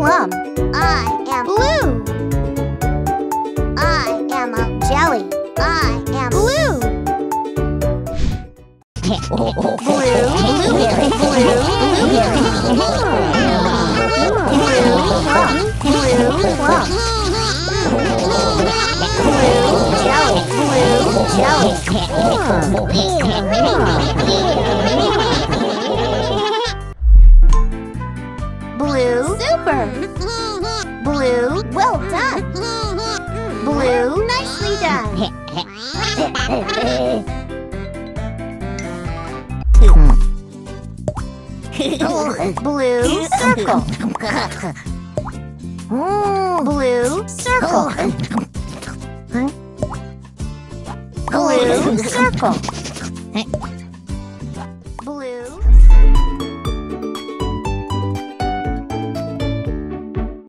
plum. I am blue. I am a jelly. I am blue. blue, blueberry, blue, blueberry, blue, blue, blue, plum, blue, plum. Blue jelly, blue jelly. Blue, super. Blue, well done. Blue, nicely done. Blue circle. Blue circle. Blue circle.